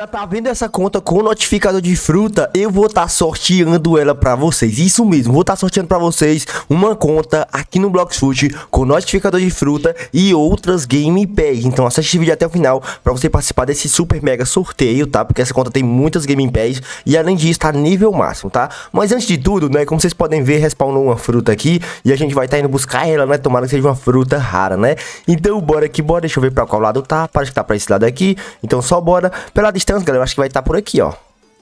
galera, tá vendo essa conta com notificador de fruta? Eu vou estar tá sorteando ela pra vocês. Isso mesmo, vou estar tá sorteando pra vocês uma conta aqui no Bloxfoot com notificador de fruta e outras gamepads. Então assiste esse vídeo até o final pra você participar desse super mega sorteio, tá? Porque essa conta tem muitas gamepads e além disso tá nível máximo, tá? Mas antes de tudo, né, como vocês podem ver, respawnou uma fruta aqui e a gente vai estar tá indo buscar ela, né? Tomara que seja uma fruta rara, né? Então bora aqui, bora. Deixa eu ver pra qual lado tá. Parece que tá pra esse lado aqui. Então só bora. Pela pela distância, galera, eu acho que vai estar tá por aqui, ó.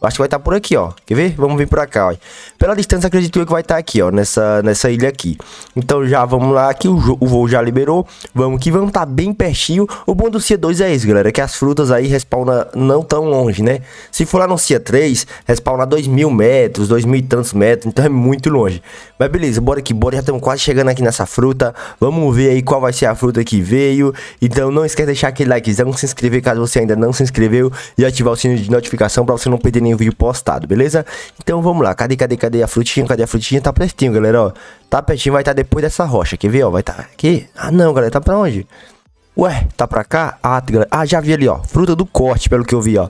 Acho que vai estar tá por aqui, ó. Quer ver? Vamos vir por cá, ó. Pela distância, acredito eu que vai estar tá aqui, ó. Nessa, nessa ilha aqui. Então já vamos lá, aqui o, o voo já liberou. Vamos que vamos, tá bem pertinho. O bom do Cia 2 é isso, galera. Que as frutas aí respawnam não tão longe, né? Se for lá no Cia 3, respawna 2 mil metros, 2 mil e tantos metros. Então é muito longe. Mas beleza, bora aqui, bora. Já estamos quase chegando aqui nessa fruta. Vamos ver aí qual vai ser a fruta que veio. Então não esquece de deixar aquele likezão, se inscrever caso você ainda não se inscreveu. E ativar o sininho de notificação para você não perder nenhum vídeo postado, beleza? Então vamos lá, cadê, cadê, cadê a frutinha? Cadê a frutinha? Tá pertinho, galera, ó. Tá pertinho, vai estar tá depois dessa rocha, quer ver, ó? Vai estar tá aqui? Ah, não, galera, tá pra onde? Ué, tá pra cá? Ah, galera. ah, já vi ali, ó. Fruta do corte, pelo que eu vi, ó.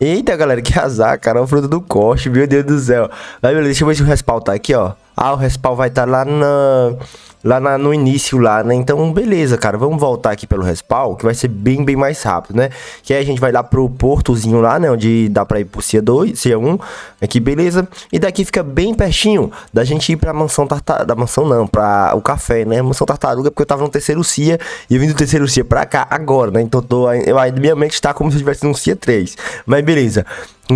Eita, galera, que azar, cara. Fruta do corte, meu Deus do céu. Vai, beleza, deixa eu ver se o respawn tá aqui, ó. Ah, o respawn vai estar tá lá na lá na, no início lá, né? Então, beleza, cara, vamos voltar aqui pelo respawn, que vai ser bem, bem mais rápido, né? Que aí a gente vai lá pro portozinho lá, né? Onde dá pra ir pro C2, C1, aqui, beleza? E daqui fica bem pertinho da gente ir pra mansão tartaruga, da mansão não, pra o café, né? Mansão tartaruga, porque eu tava no terceiro CIA e eu vim do terceiro CIA pra cá agora, né? Então, tô, eu, minha mente está como se eu estivesse no CIA 3, mas beleza.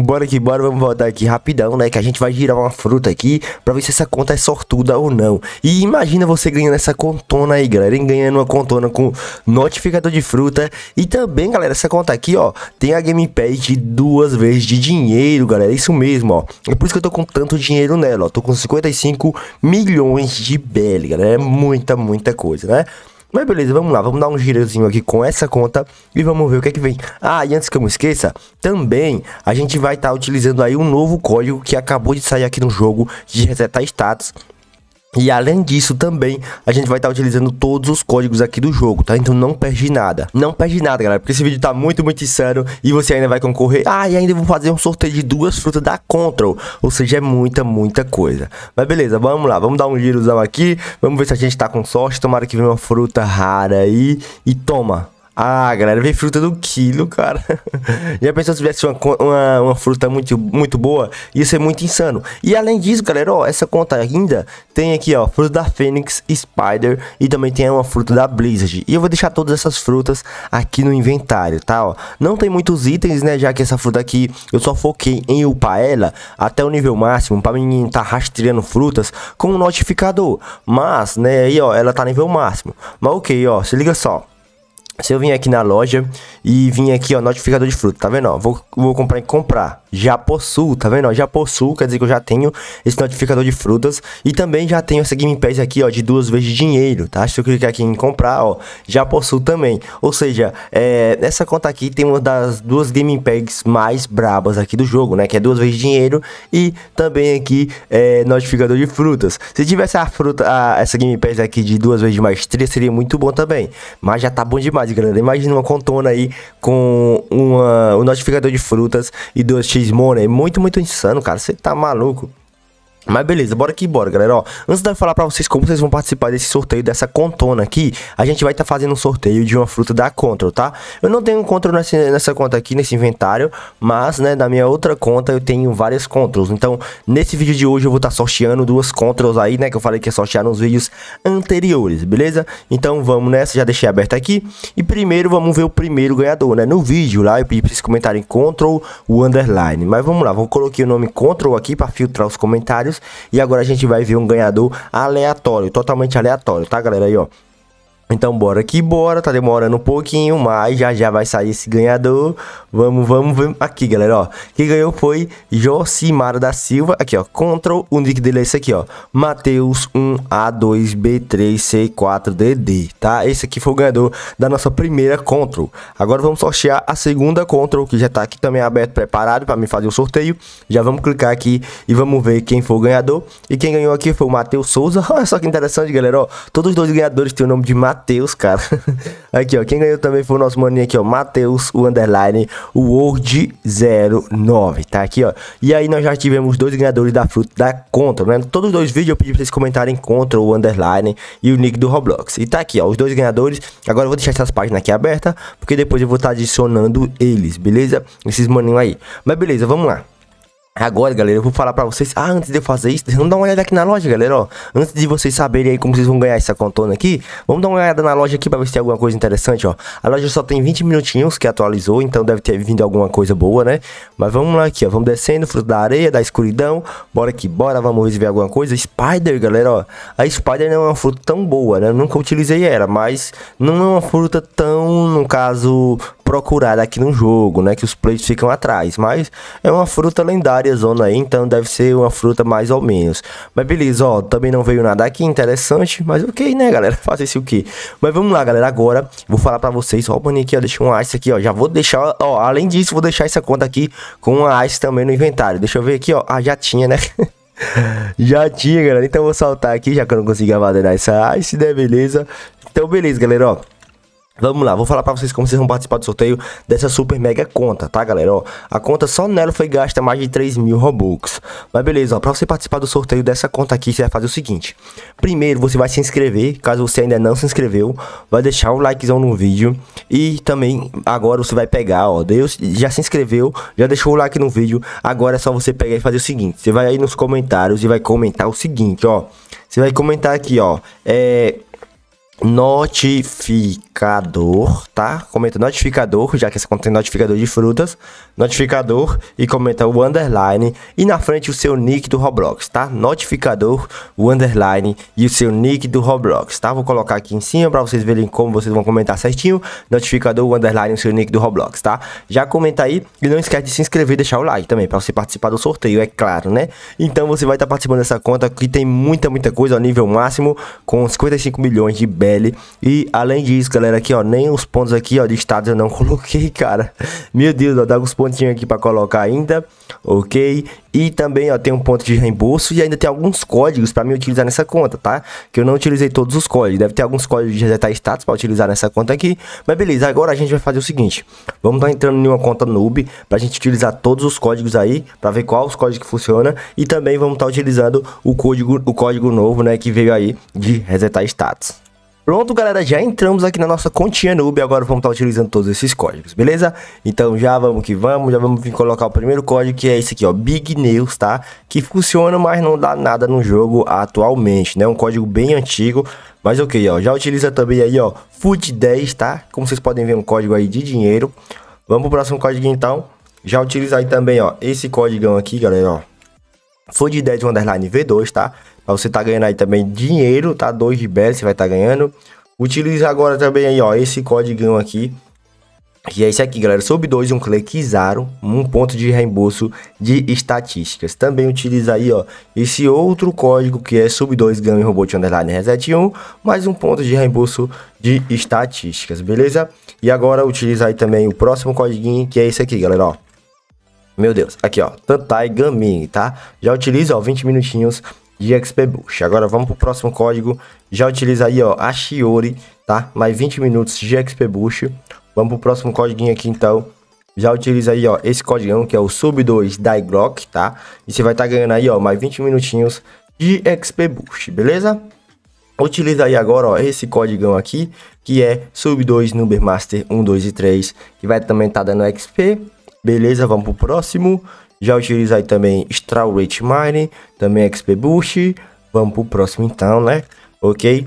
Bora aqui, bora, vamos voltar aqui rapidão, né? Que a gente vai girar uma fruta aqui pra ver se essa conta é sortuda ou não. E imagina você ganhando essa contona aí, galera. Ganhando uma contona com notificador de fruta. E também, galera, essa conta aqui, ó, tem a gamepad de duas vezes de dinheiro, galera. Isso mesmo, ó. É por isso que eu tô com tanto dinheiro nela, ó. Tô com 55 milhões de BL, galera. É muita, muita coisa, né? Mas beleza, vamos lá, vamos dar um girozinho aqui com essa conta e vamos ver o que é que vem. Ah, e antes que eu me esqueça, também a gente vai estar tá utilizando aí um novo código que acabou de sair aqui no jogo de resetar status e além disso também, a gente vai estar tá utilizando todos os códigos aqui do jogo, tá? Então não perde nada. Não perde nada, galera, porque esse vídeo tá muito, muito insano e você ainda vai concorrer. Ah, e ainda vou fazer um sorteio de duas frutas da Control, ou seja, é muita, muita coisa. Mas beleza, vamos lá, vamos dar um girozão aqui, vamos ver se a gente tá com sorte, tomara que venha uma fruta rara aí e toma. Ah, galera, vem fruta do quilo, cara. Já pensou se tivesse uma, uma, uma, fruta muito, muito boa? Ia ser muito insano. E além disso, galera, ó, essa conta ainda tem aqui, ó, fruta da Fênix, Spider e também tem uma fruta da Blizzard. E eu vou deixar todas essas frutas aqui no inventário, tá, ó. Não tem muitos itens, né, já que essa fruta aqui eu só foquei em upar ela até o nível máximo para mim tá rastreando frutas com um notificador. Mas, né, aí, ó, ela tá nível máximo. Mas ok, ó, se liga só. Se eu vim aqui na loja e vim aqui, ó, notificador de fruta, tá vendo? Ó, vou, vou comprar e comprar. Já possuo, tá vendo? Ó, já possuo, quer dizer que eu já tenho esse notificador de frutas. E também já tenho essa Game Pass aqui, ó, de duas vezes de dinheiro, tá? Se eu clicar aqui em comprar, ó, já possuo também. Ou seja, é, essa conta aqui tem uma das duas Game Packs mais brabas aqui do jogo, né? Que é duas vezes dinheiro e também aqui é, notificador de frutas. Se tivesse a fruta, a, essa Game Pass aqui de duas vezes de maestria, seria muito bom também. Mas já tá bom demais galera. Imagina uma contona aí com uma, um notificador de frutas e dois X-Money. Muito, muito insano, cara. Você tá maluco. Mas beleza, bora aqui, bora, galera. Ó, antes de eu falar pra vocês como vocês vão participar desse sorteio dessa contona aqui, a gente vai estar tá fazendo um sorteio de uma fruta da Control, tá? Eu não tenho Control nessa, nessa conta aqui, nesse inventário, mas, né, da minha outra conta eu tenho várias Controls. Então, nesse vídeo de hoje eu vou estar tá sorteando duas Controls aí, né, que eu falei que ia sortear nos vídeos anteriores, beleza? Então, vamos nessa, já deixei aberto aqui. E primeiro, vamos ver o primeiro ganhador, né? No vídeo lá, eu pedi pra vocês comentarem Control, o underline. Mas vamos lá, vou colocar o nome Control aqui pra filtrar os comentários e agora a gente vai ver um ganhador aleatório, totalmente aleatório, tá, galera? Aí, ó. Então bora que bora, tá demorando um pouquinho, mas já já vai sair esse ganhador. Vamos, vamos, vamos. Aqui, galera, ó. Quem ganhou foi Josimara da Silva. Aqui, ó. Control, o nick dele é esse aqui, ó. Mateus 1A2B3C4DD, tá? Esse aqui foi o ganhador da nossa primeira Control. Agora vamos sortear a segunda Control, que já tá aqui também aberto, preparado para me fazer o sorteio. Já vamos clicar aqui e vamos ver quem foi o ganhador. E quem ganhou aqui foi o Mateus Souza. Olha só que interessante, galera, ó. Todos os dois ganhadores têm o nome de Mateus Matheus, cara. aqui, ó. Quem ganhou também foi o nosso maninho aqui, ó. Matheus, o underline, o Word 09, tá aqui, ó. E aí nós já tivemos dois ganhadores da fruta da contra, né? Todos os dois vídeos eu pedi pra vocês comentarem contra o underline e o nick do Roblox. E tá aqui, ó. Os dois ganhadores. Agora eu vou deixar essas páginas aqui abertas, porque depois eu vou estar tá adicionando eles, beleza? Esses maninhos aí. Mas beleza, vamos lá. Agora, galera, eu vou falar pra vocês. Ah, antes de eu fazer isso, vamos dar uma olhada aqui na loja, galera, ó. Antes de vocês saberem aí como vocês vão ganhar essa contona aqui, vamos dar uma olhada na loja aqui pra ver se tem alguma coisa interessante, ó. A loja só tem 20 minutinhos que atualizou, então deve ter vindo alguma coisa boa, né? Mas vamos lá aqui, ó. Vamos descendo, fruto da areia, da escuridão. Bora aqui, bora, vamos ver alguma coisa. Spider, galera, ó. A Spider não é uma fruta tão boa, né? Eu nunca utilizei ela, mas não é uma fruta tão, no caso, procurada aqui no jogo, né? Que os players ficam atrás. Mas é uma fruta lendária zona aí, então deve ser uma fruta mais ou menos. Mas beleza, ó, também não veio nada aqui interessante, mas ok, né, galera? Faça esse o que. Mas vamos lá, galera, agora vou falar pra vocês, ó, o aqui, ó, deixa um ice aqui, ó, já vou deixar, ó, além disso, vou deixar essa conta aqui com uma ice também no inventário. Deixa eu ver aqui, ó, ah, já tinha, né? já tinha, galera, então vou saltar aqui, já que eu não consegui avaliar essa ice, né, beleza? Então, beleza, galera, ó. Vamos lá, vou falar pra vocês como vocês vão participar do sorteio dessa super mega conta, tá galera? Ó, a conta só nela foi gasta mais de 3 mil Robux. Mas beleza, ó, pra você participar do sorteio dessa conta aqui, você vai fazer o seguinte. Primeiro, você vai se inscrever, caso você ainda não se inscreveu, vai deixar o likezão no vídeo. E também, agora você vai pegar, ó, Deus já se inscreveu, já deixou o like no vídeo. Agora é só você pegar e fazer o seguinte, você vai aí nos comentários e vai comentar o seguinte, ó. Você vai comentar aqui, ó, é notificador, tá? Comenta notificador, já que essa conta tem notificador de frutas, notificador e comenta o underline e na frente o seu nick do Roblox, tá? Notificador, o underline e o seu nick do Roblox, tá? Vou colocar aqui em cima para vocês verem como vocês vão comentar certinho. Notificador, o underline e o seu nick do Roblox, tá? Já comenta aí e não esquece de se inscrever e deixar o like também para você participar do sorteio, é claro, né? Então você vai estar tá participando dessa conta que tem muita, muita coisa ao nível máximo com 55 milhões de e além disso, galera, aqui ó, nem os pontos aqui ó de estados eu não coloquei, cara. Meu Deus, ó, dá uns pontinhos aqui para colocar ainda, ok? E também ó, tem um ponto de reembolso e ainda tem alguns códigos para me utilizar nessa conta, tá? Que eu não utilizei todos os códigos, deve ter alguns códigos de resetar status para utilizar nessa conta aqui. Mas beleza, agora a gente vai fazer o seguinte, vamos estar tá entrando em uma conta noob pra gente utilizar todos os códigos aí, para ver qual os códigos que funciona e também vamos estar tá utilizando o código, o código novo, né, que veio aí de resetar status. Pronto, galera, já entramos aqui na nossa continha noob, agora vamos estar utilizando todos esses códigos, beleza? Então já vamos que vamos, já vamos vir colocar o primeiro código, que é esse aqui, ó, Big News, tá? Que funciona, mas não dá nada no jogo atualmente, né? Um código bem antigo, mas ok, ó, já utiliza também aí, ó, Food 10, tá? Como vocês podem ver, um código aí de dinheiro. Vamos pro próximo código, então. Já utiliza aí também, ó, esse código aqui, galera, ó. Food 10 underline V2, tá? Você tá ganhando aí também dinheiro, tá? 2 de BL você vai estar tá ganhando. Utilize agora também aí, ó, esse código aqui. Que é esse aqui, galera. Sob 2, um clique Zaro, um ponto de reembolso de estatísticas. Também utiliza aí, ó, esse outro código que é sub 2 game robot underline reset 1, mais um ponto de reembolso de estatísticas, beleza? E agora utiliza aí também o próximo código que é esse aqui, galera, ó. Meu Deus, aqui ó, Tantai Gaming, tá? Já utiliza, ó, 20 minutinhos de XP Boost. Agora vamos pro próximo código. Já utiliza aí, ó, a Shiori, tá? Mais 20 minutos de XP Boost. Vamos pro próximo código aqui, então. Já utiliza aí, ó, esse código que é o Sub2 da Glock, tá? E você vai estar tá ganhando aí, ó, mais 20 minutinhos de XP Boost, beleza? Utiliza aí agora, ó, esse código aqui, que é Sub2 Nubermaster 1, 2 e 3, que vai também estar tá dando XP. Beleza, vamos pro próximo. Já utilizei também Straw Rate Mine, também XP Boost. Vamos pro próximo então, né? Ok?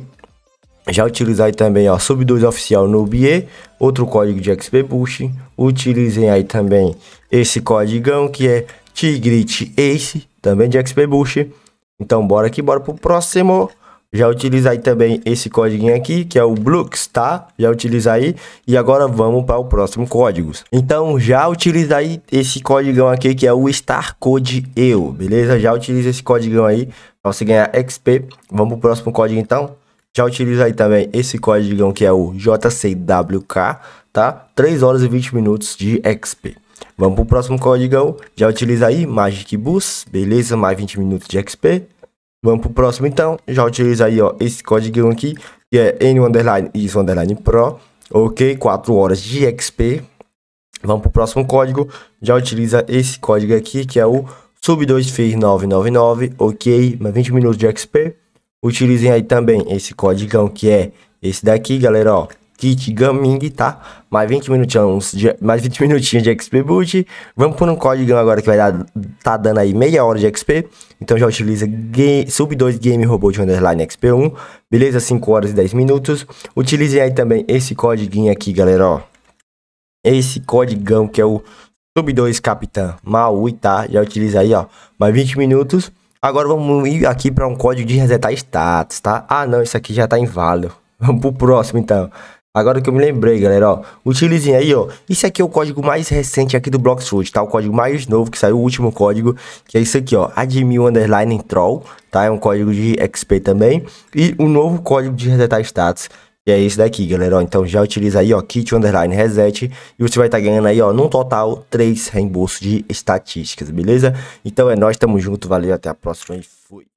Já utilizei também, ó, Sub 2 oficial no BE, outro código de XP Boost. Utilizem aí também esse código que é Tigrit Ace, também de XP Boost. Então bora aqui, bora pro próximo. Já utiliza aí também esse código aqui, que é o Blux, tá? Já utiliza aí. E agora vamos para o próximo código. Então, já utiliza aí esse código aqui, que é o Star Code EU, beleza? Já utiliza esse código aí para você ganhar XP. Vamos para o próximo código então. Já utiliza aí também esse código que é o JCWK, tá? 3 horas e 20 minutos de XP. Vamos para o próximo código. Já utiliza aí Magic Bus, beleza? Mais 20 minutos de XP. Vamos pro próximo então. Já utiliza aí, ó, esse código aqui, que é N underline ISO underline Pro. Ok, 4 horas de XP. Vamos pro próximo código. Já utiliza esse código aqui, que é o Sub2 fez 999, ok, mais 20 minutos de XP. Utilizem aí também esse código que é esse daqui, galera, ó. Kit Gaming, tá? Mais 20 minutinhos de, mais 20 minutinhos de XP Boot. Vamos por um código agora que vai dar, tá dando aí meia hora de XP. Então já utiliza Sub 2 Game Robot Underline XP1. Beleza? 5 horas e 10 minutos. Utilizem aí também esse código aqui, galera, ó. Esse código que é o Sub 2 Capitã Maui, tá? Já utiliza aí, ó. Mais 20 minutos. Agora vamos ir aqui para um código de resetar status, tá? Ah, não, isso aqui já tá inválido. Vamos pro próximo, então. Agora que eu me lembrei, galera, ó. Utilizem aí, ó. Isso aqui é o código mais recente aqui do Bloxroot, tá? O código mais novo que saiu, o último código, que é isso aqui, ó. Admin underline troll, tá? É um código de XP também. E o novo código de resetar status, que é esse daqui, galera, ó. Então já utiliza aí, ó, kit underline reset. E você vai estar tá ganhando aí, ó, num total, 3 reembolsos de estatísticas, beleza? Então é nós, tamo junto, valeu, até a próxima e fui.